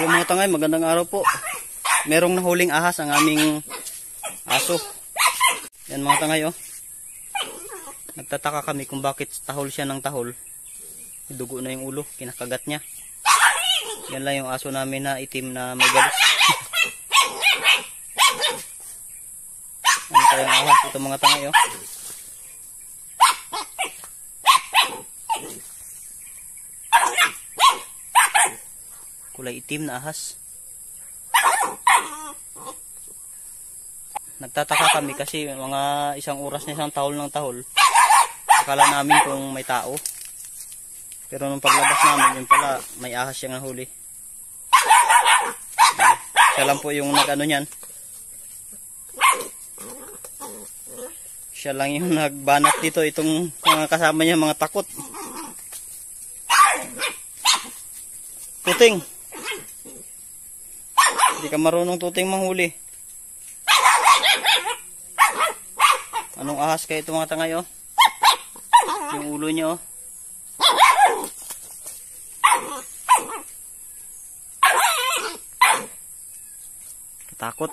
Hello mga magandang araw po. Merong nahuling ahas ang aming aso. Yan mga tangay oh. Nagtataka kami kung bakit tahol siya ng tahol. Dugo na yung ulo, kinakagat niya. Yan lang yung aso namin na itim na may galis. ano kayang ahas? Ito mga tangay oh. Kulay itim na ahas. Nagtataka kami kasi mga isang oras na isang tahol ng tahol. Akala namin kung may tao. Pero nung paglabas namin, yun pala, may ahas siyang nahuli. Siya lang po yung nag-ano niyan. Siya lang yung nagbanat dito. Itong mga kasama niya, mga takot. Puting! Hindi ka marunong tuting manghuli. Anong ahas kayo ito mga tangay oh? Yung ulo niya oh. Takot.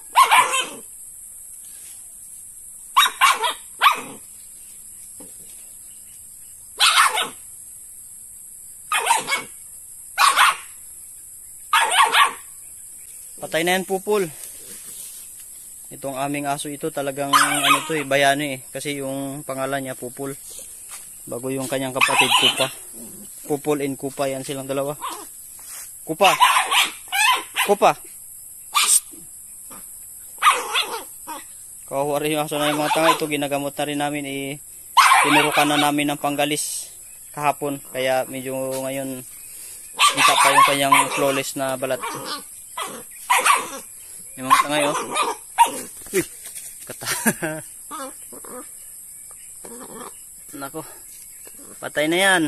Patay na yan pupul. Itong aming aso ito talagang ano to eh, bayani eh. Kasi yung pangalan niya pupul. Bago yung kanyang kapatid kupa. Pupul and kupa yan silang dalawa. Kupa! Kupa! Kawawa rin yung aso na yung mga tanga ito. Ginagamot na rin namin eh. Tinurukan na namin ng panggalis kahapon. Kaya medyo ngayon kita pa yung kanyang flawless na balat. Yung mga tangay, oh. Uy, kata. Nako. Patay na yan.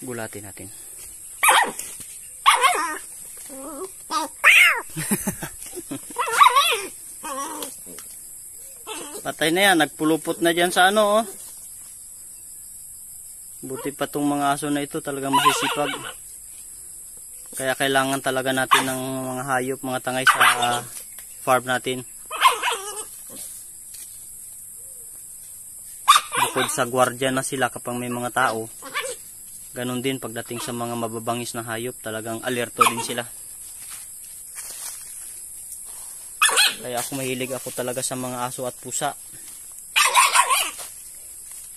Gulatin natin. Patay na yan. Nagpulupot na dyan sa ano, oh. Buti pa tong mga aso na ito talagang masisipag. Kaya kailangan talaga natin ng mga hayop, mga tangay sa farm natin. Bukod sa gwardya na sila kapag may mga tao, ganun din pagdating sa mga mababangis na hayop, talagang alerto din sila. Kaya ako mahilig ako talaga sa mga aso at pusa.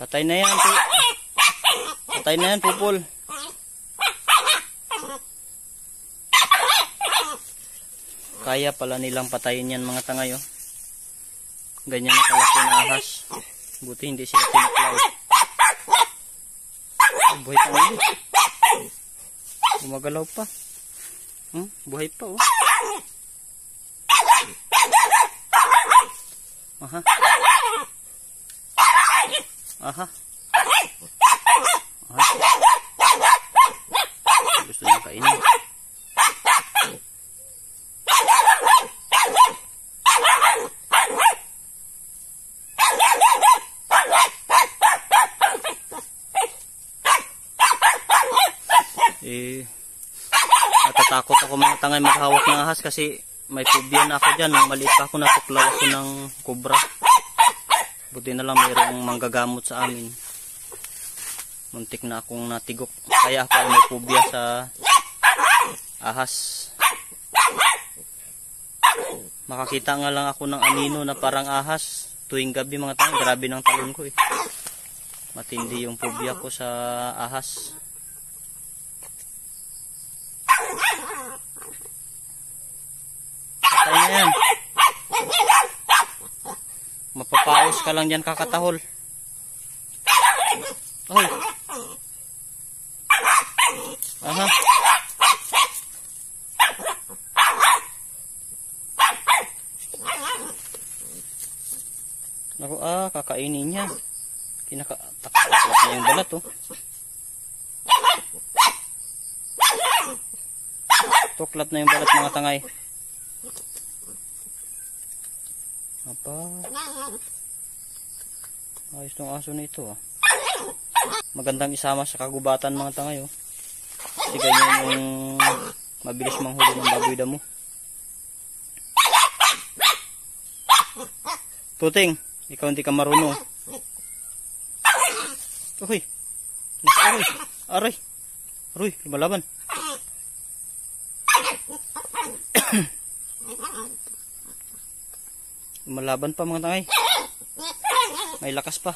Patay na yan, po. Patay na yan, pupul. Kaya pala nilang patayin yan mga tangay, oh. Ganyan na kalaki na ahas. Buti hindi sila tinaklaw. Oh, buhay pa ulit. Gumagalaw pa. Hmm? Buhay pa, oh. Aha. Aha. Gusto niya kainin. Eh, natatakot ako mga tangay maghawak ng ahas kasi may phobia na ako dyan. Nung maliit pa ako, natuklaw ako ng kubra. Buti na lang mayroong manggagamot sa amin muntik na akong natigok. Kaya ako ay may phobia sa ahas. Makakita nga lang ako ng anino na parang ahas. Tuwing gabi mga tao grabe ng talon ko eh. Matindi yung phobia ko sa ahas. Patay na yan. Mapapaos ka lang dyan kakatahol. Oy. Aha. Naku ah, kakainin niya. Kinakatakot niya yung balat oh. Tuklat na yung balat mga tangay. Apa? Ayos tong aso na ito ah. Magandang isama sa kagubatan mga tangay oh. Kasi ganyan yung mabilis manghuli ng baboy damo. Tuting, ikaw hindi ka marunong. Uy. Aray. Aray. Aray, lumalaban. lumalaban pa mga tangay. May lakas pa.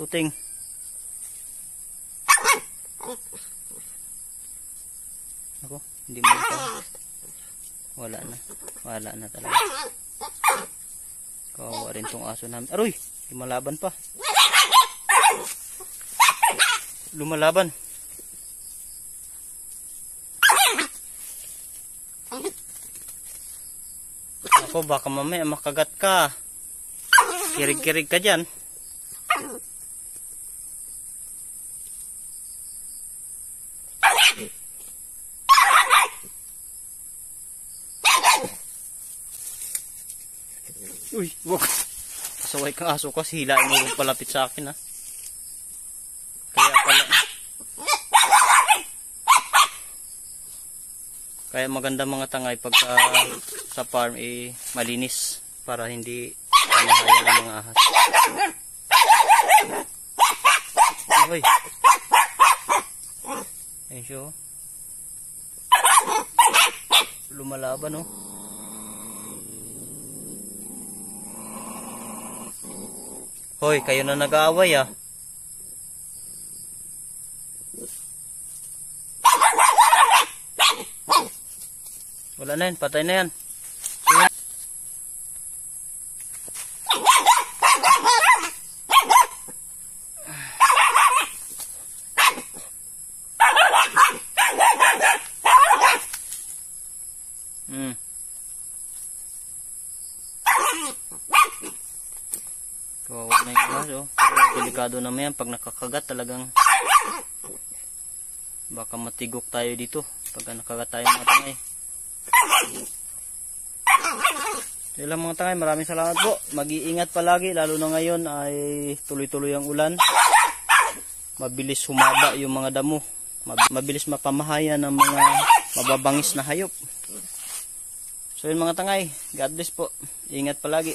Tuting. Ako, hindi mo pa. Wala na. Wala na talaga. Kawawa rin tong aso namin. Aroy! Lumalaban pa. Lumalaban. Ako, baka mamaya makagat ka. Kirig-kirig ka dyan. Uy, wag. Pasaway kang aso kasi hilain mo yung palapit sa akin ha. Kaya pala. Kaya maganda mga tangay pagka sa farm eh malinis para hindi panahayan ng mga ahas. Uy. Ayun siya oh. Lumalaban oh. Hoy, kayo na nag-aaway ah. Wala na yan, patay na yan. Kawawa na yung aso. Pero delikado naman yan. Pag nakakagat talagang baka matigok tayo dito. Pag nakagat tayo mga tangay. Yun lang mga tangay. Maraming salamat po. Mag-iingat palagi. Lalo na ngayon ay tuloy-tuloy ang ulan. Mabilis humaba yung mga damo. Mab- Mabilis mapamahaya ng mga mababangis na hayop. So yun mga tangay. God bless po. Ingat palagi.